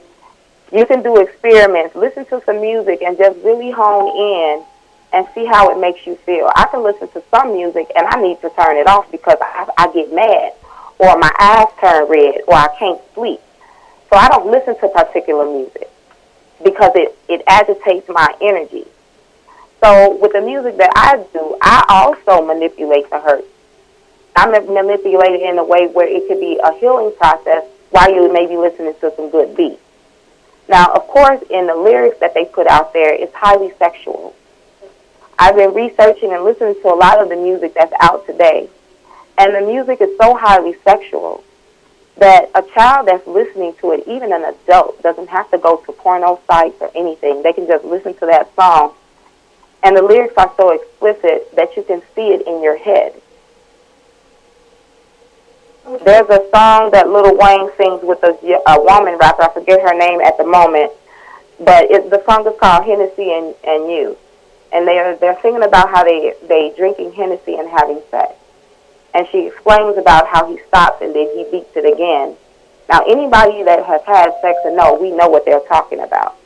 S4: you can do experiments, listen to some music, and just really hone in and see how it makes you feel. I can listen to some music and I need to turn it off because I, I get mad or my eyes turn red or I can't sleep. So I don't listen to particular music because it, it agitates my energy. So with the music that I do, I also manipulate the hurt. I manipulate it in a way where it could be a healing process while you may be listening to some good beats. Now, of course, in the lyrics that they put out there, it's highly sexual. I've been researching and listening to a lot of the music that's out today. And the music is so highly sexual that a child that's listening to it, even an adult, doesn't have to go to porno sites or anything. They can just listen to that song. And the lyrics are so explicit that you can see it in your head. Okay. There's a song that Lil Wayne sings with a, a woman rapper. I forget her name at the moment. But it, the song is called Hennessy and, and You and they're they're singing about how they they drinking Hennessy and having sex. And she explains about how he stops and then he beats it again. Now, anybody that has had sex and know, we know what they're talking about.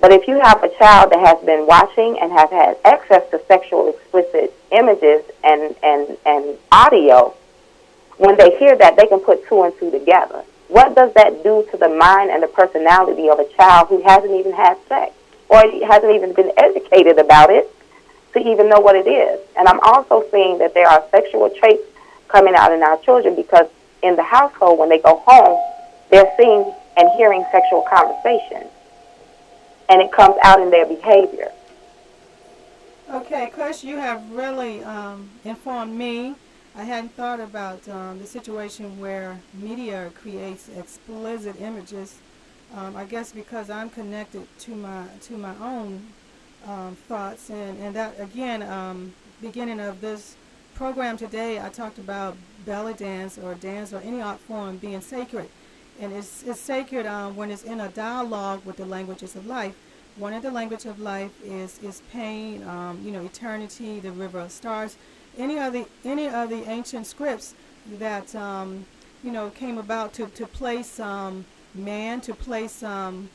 S4: But if you have a child that has been watching and has had access to sexual explicit images and, and, and audio, when they hear that, they can put two and two together. What does that do to the mind and the personality of a child who hasn't even had sex? Or hasn't even been educated about it to even know what it is. And I'm also seeing that there are sexual traits coming out in our children because in the household, when they go home, they're seeing and hearing sexual conversations. And it comes out in their behavior.
S1: Okay, Kush, you have really um, informed me. I hadn't thought about um, the situation where media creates explicit images. Um, I guess because I'm connected to my to my own um, thoughts, and and that again, um, beginning of this program today, I talked about belly dance or dance or any art form being sacred, and it's it's sacred um, when it's in a dialogue with the languages of life. One of the language of life is is pain, um, you know, eternity, the river of stars, any of the any of the ancient scripts that um, you know came about to to place um, man, to place um,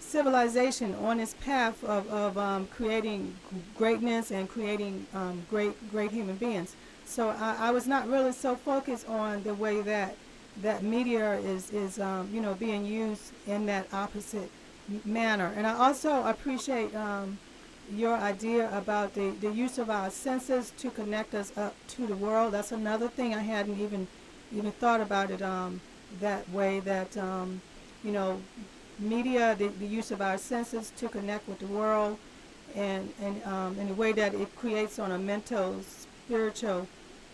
S1: civilization on its path of, of um, creating greatness and creating um, great great human beings. So I, I, was not really so focused on the way that that media is is um, you know being used in that opposite manner. And I also appreciate um, your idea about the, the use of our senses to connect us up to the world. That's another thing I hadn't even even thought about it um, that way. That um, you know, media, the, the use of our senses to connect with the world, and and um, in a way that it creates on a mental, spiritual,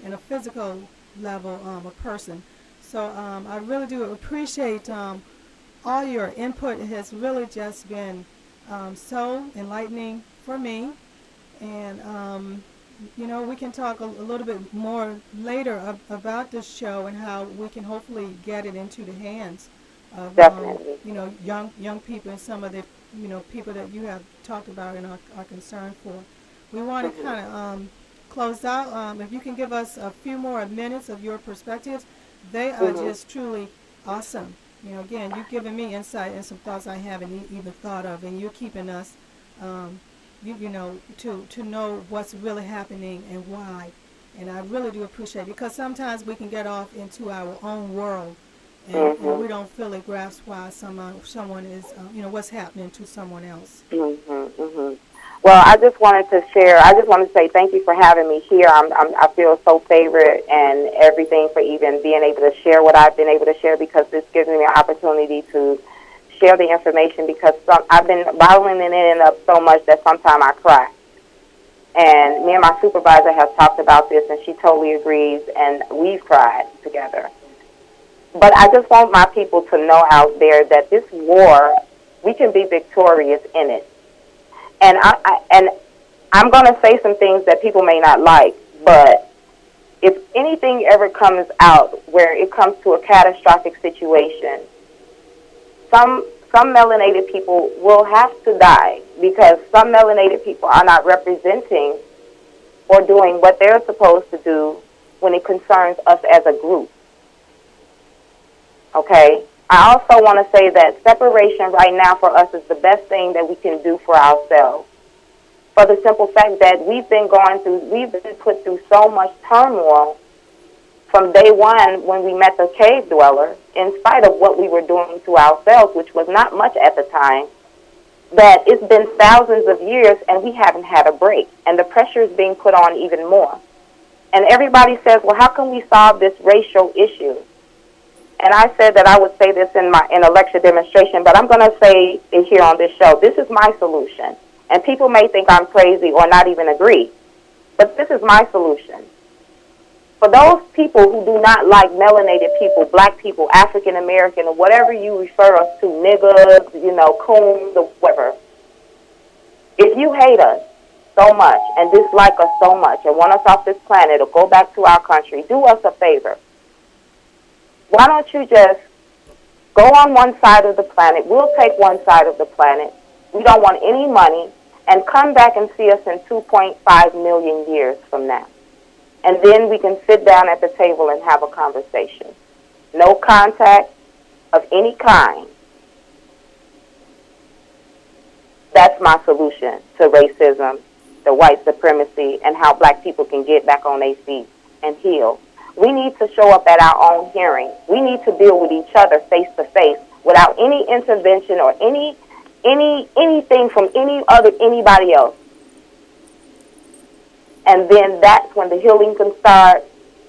S1: and a physical level um, a person. So um, I really do appreciate um, all your input It has really just been um, so enlightening for me. And, um, you know, we can talk a, a little bit more later ab about this show and how we can hopefully get it into the hands of, um, you know, young young people and some of the, you know, people that you have talked about and are, are concerned for. We want to mm -hmm. kind of um, close out. Um, if you can give us a few more minutes of your perspectives, they are mm -hmm. just truly awesome. You know, again, you've given me insight and some thoughts I haven't e even thought of, and you're keeping us, um, you, you know, to, to know what's really happening and why. And I really do appreciate it because sometimes we can get off into our own world and, mm -hmm. and we mm-hmm. don't fully grasp why someone, someone is, uh, you know, what's happening to someone else.
S4: Mm -hmm, mm -hmm. Well, I just wanted to share. I just wanted to say thank you for having me here. I'm, I'm, I feel so favored and everything for even being able to share what I've been able to share because this gives me an opportunity to share the information because some, I've been bottling it in up so much that sometimes I cry. And me and my supervisor have talked about this, and she totally agrees, and we've cried together. But I just want my people to know out there that this war, we can be victorious in it and I, I and I'm going to say some things that people may not like, but if anything ever comes out where it comes to a catastrophic situation, some some melanated people will have to die because some melanated people are not representing or doing what they're supposed to do when it concerns us as a group. Okay? I also want to say that separation right now for us is the best thing that we can do for ourselves. For the simple fact that we've been going through, we've been put through so much turmoil from day one when we met the cave dweller, in spite of what we were doing to ourselves, which was not much at the time, that it's been thousands of years and we haven't had a break. And the pressure is being put on even more. And everybody says, well, how can we solve this racial issue? And I said that I would say this in my in a lecture demonstration, but I'm going to say it here on this show. This is my solution, and people may think I'm crazy or not even agree, but this is my solution. For those people who do not like melanated people, black people, African American, or whatever you refer us to, niggas, you know, coons, or whatever, if you hate us so much and dislike us so much and want us off this planet or go back to our country, do us a favor why don't you just go on one side of the planet? We'll take one side of the planet. We don't want any money. And come back and see us in 2.5 million years from now. And then we can sit down at the table and have a conversation. No contact of any kind. That's my solution to racism, the white supremacy, and how black people can get back on their feet and heal we need to show up at our own hearing. We need to deal with each other face to face without any intervention or any any anything from any other anybody else. And then that's when the healing can start.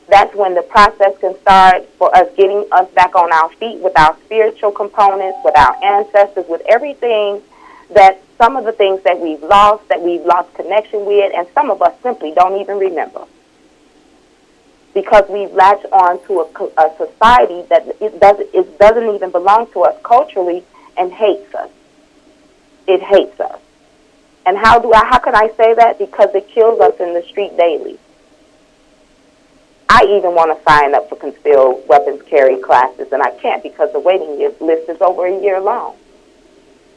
S4: That's when the process can start for us getting us back on our feet with our spiritual components, with our ancestors, with everything that some of the things that we've lost, that we've lost connection with, and some of us simply don't even remember. Because we've latched on to a, a society that it doesn't, it doesn't even belong to us culturally and hates us. It hates us. And how do I, how can I say that? Because it kills us in the street daily. I even want to sign up for concealed weapons carry classes, and I can't because the waiting list is over a year long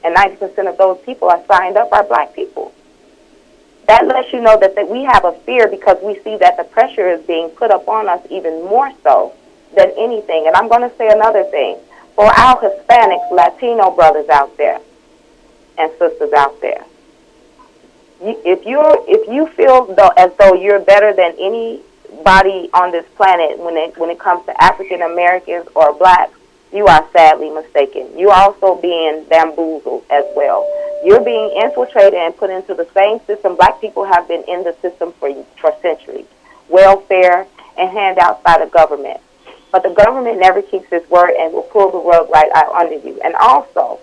S4: and 90% of those people are signed up are black people. That lets you know that, that we have a fear because we see that the pressure is being put upon us even more so than anything. And I'm going to say another thing. For our Hispanics, Latino brothers out there and sisters out there, you, if you're if you feel though, as though you're better than anybody on this planet when it when it comes to African Americans or blacks, you are sadly mistaken. You're also being bamboozled as well. You're being infiltrated and put into the same system. Black people have been in the system for, for centuries. Welfare and handouts by the government. But the government never keeps its word and will pull the rug right out under you. And also,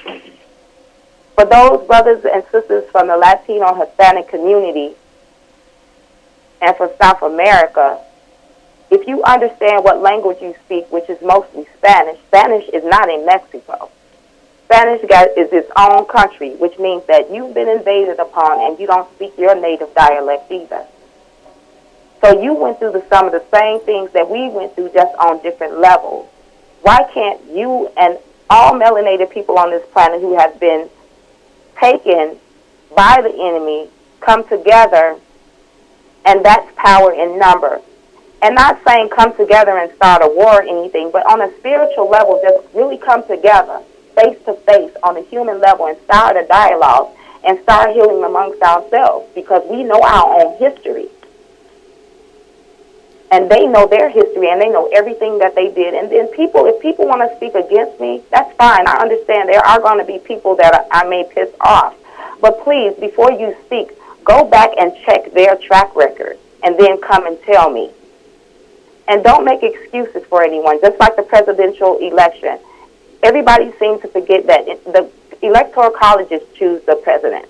S4: for those brothers and sisters from the Latino Hispanic community and from South America, if you understand what language you speak, which is mostly Spanish, Spanish is not in Mexico. Spanish is its own country, which means that you've been invaded upon and you don't speak your native dialect either. So you went through the, some of the same things that we went through just on different levels. Why can't you and all melanated people on this planet who have been taken by the enemy come together and that's power in number and not saying come together and start a war or anything, but on a spiritual level, just really come together face to face on a human level and start a dialogue and start healing amongst ourselves because we know our own history. And they know their history and they know everything that they did. And then people, if people want to speak against me, that's fine. I understand there are going to be people that I may piss off. But please, before you speak, go back and check their track record and then come and tell me and don't make excuses for anyone, just like the presidential election. Everybody seems to forget that the electoral colleges choose the president.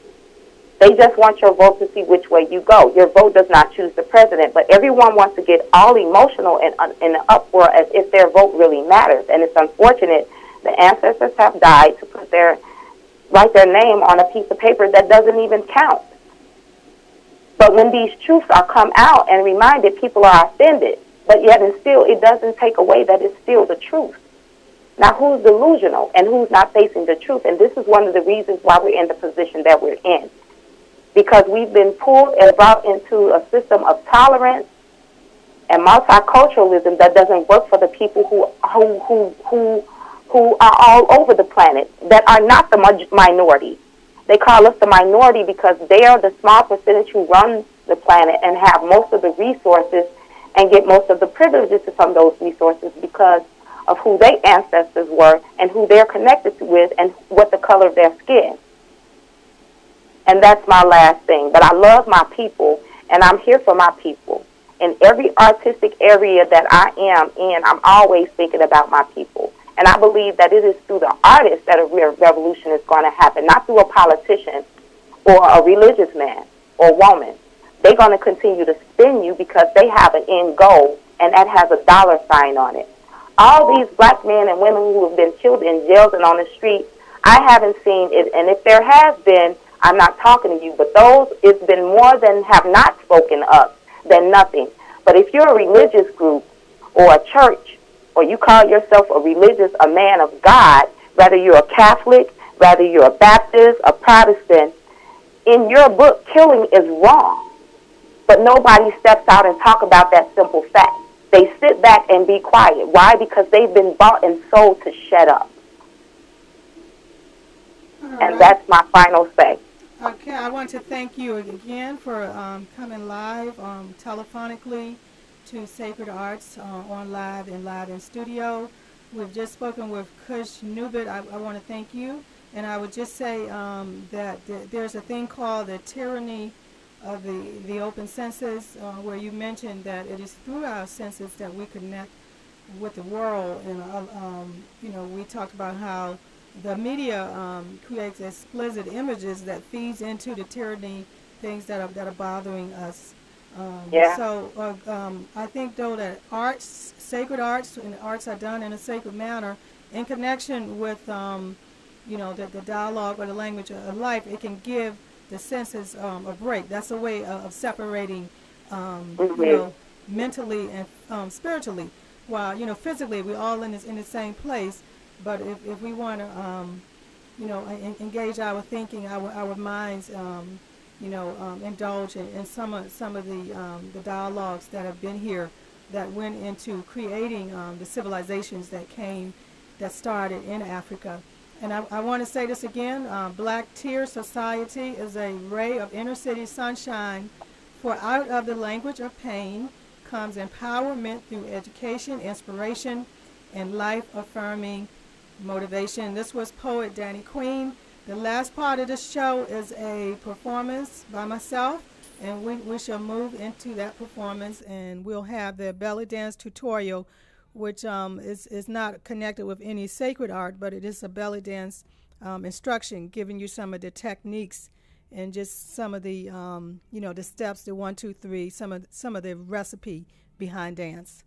S4: They just want your vote to see which way you go. Your vote does not choose the president, but everyone wants to get all emotional and uh, in an uproar as if their vote really matters. And it's unfortunate the ancestors have died to put their write their name on a piece of paper that doesn't even count. But when these truths are come out and reminded, people are offended. But yet and still, it doesn't take away that it's still the truth. Now, who's delusional and who's not facing the truth? And this is one of the reasons why we're in the position that we're in. Because we've been pulled and brought into a system of tolerance and multiculturalism that doesn't work for the people who, who, who, who, who are all over the planet that are not the minority. They call us the minority because they are the small percentage who run the planet and have most of the resources and get most of the privileges from those resources because of who their ancestors were and who they're connected with and what the color of their skin. And that's my last thing. But I love my people and I'm here for my people. In every artistic area that I am in, I'm always thinking about my people. And I believe that it is through the artist that a real revolution is going to happen, not through a politician or a religious man or woman they're going to continue to spin you because they have an end goal, and that has a dollar sign on it. All these black men and women who have been killed in jails and on the streets, I haven't seen it. And if there has been, I'm not talking to you, but those, it's been more than have not spoken up than nothing. But if you're a religious group or a church, or you call yourself a religious, a man of God, whether you're a Catholic, whether you're a Baptist, a Protestant, in your book, killing is wrong. But nobody steps out and talk about that simple fact. They sit back and be quiet. Why? Because they've been bought and sold to shut up. And that's my final say.
S1: Okay, I want to thank you again for um, coming live um, telephonically to Sacred Arts uh, on live and live in studio. We've just spoken with Kush Newbit. I, I want to thank you. And I would just say um, that th there's a thing called the tyranny of the, the open senses, uh, where you mentioned that it is through our senses that we connect with the world. And, uh, um, you know, we talked about how the media um, creates explicit images that feeds into the tyranny things that are, that are bothering us. Um,
S4: Yeah.
S1: So uh, um, I think, though, that arts, sacred arts, and arts are done in a sacred manner in connection with, um, you know, the, the dialogue or the language of life, it can give the senses um, a break. That's a way of, of separating, um,
S4: Mhm.
S1: you know, mentally and um, spiritually. While you know, physically, we're all in this in the same place. But if, if we want to, um, you know, en- engage our thinking, our our minds, um, you know, um, indulge in, in some of some of the um, the dialogues that have been here, that went into creating um, the civilizations that came, that started in Africa. And I, I want to say this again: uh, Black Tear Society is a ray of inner city sunshine. For out of the language of pain comes empowerment through education, inspiration, and life-affirming motivation. This was poet Danny Queen. The last part of the show is a performance by myself, and we, we shall move into that performance, and we'll have the belly dance tutorial, which um, is, is not connected with any sacred art, but it is a belly dance um, instruction, giving you some of the techniques and just some of the um, you know the steps, the one, two, three, some of some of the recipe behind dance.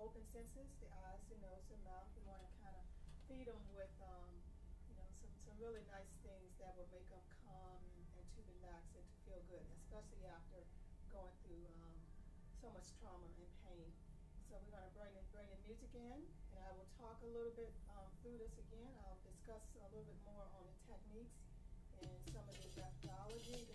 S1: Open senses, the eyes, the nose, the mouth. We want to kind of feed them with, um, you know, some, some really nice things that will make them calm and, to relax and to feel good, especially after going through um, so much trauma and pain. So we're going to bring in, bring in music in, and I will talk a little bit um, through this again. I'll discuss a little bit more on the techniques and some of the methodology